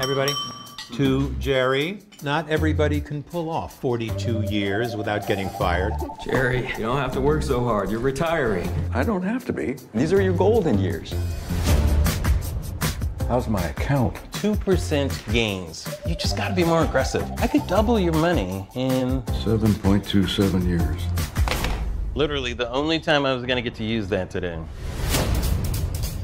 everybody. To Jerry. Not everybody can pull off 42 years without getting fired. Jerry, you don't have to work so hard. You're retiring. I don't have to be. These are your golden years. How's my account? 2% gains. You just gotta be more aggressive. I could double your money in 7.27 years. literally the only time I was gonna get to use that today.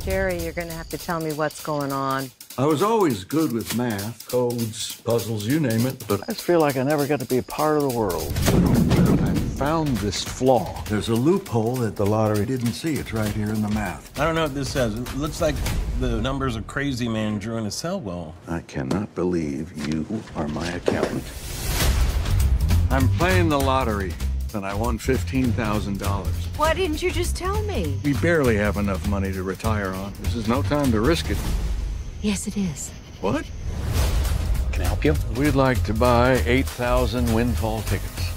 Jerry, you're going to have to tell me what's going on. I was always good with math, codes, puzzles, you name it, but I just feel like I never got to be a part of the world. I found this flaw. There's a loophole that the lottery didn't see. It's right here in the math. I don't know what this says. It looks like the numbers a crazy man drew in a cell well. I cannot believe you are my accountant. I'm playing the lottery, and I won $15,000. Why didn't you just tell me? We barely have enough money to retire on. This is no time to risk it. Yes, it is. What? Can I help you? We'd like to buy 8,000 windfall tickets.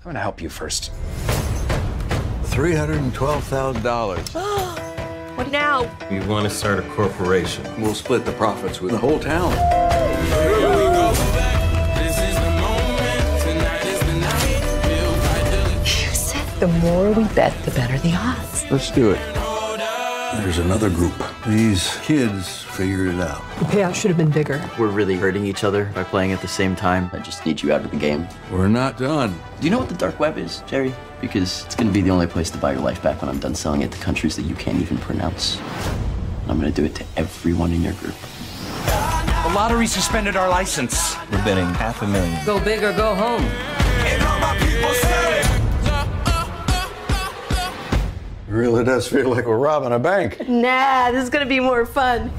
I'm gonna help you first. $312,000. What now? We want to start a corporation. We'll split the profits with the whole town. You said the more we bet, the better the odds. Let's do it. There's another group. These kids figured it out. The payout should have been bigger. We're really hurting each other by playing at the same time. I just need you out of the game. We're not done. Do you know what the dark web is, Jerry? Because it's gonna be the only place to buy your life back when I'm done selling it to countries that you can't even pronounce. And I'm gonna do it to everyone in your group. The lottery suspended our license. We're betting half a million. Go big or go home. It really does feel like we're robbing a bank. Nah, this is going to be more fun.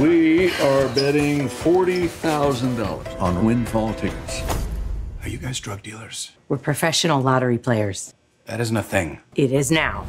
We are betting $40,000 on windfall tickets. Are you guys drug dealers? We're professional lottery players. That isn't a thing. It is now.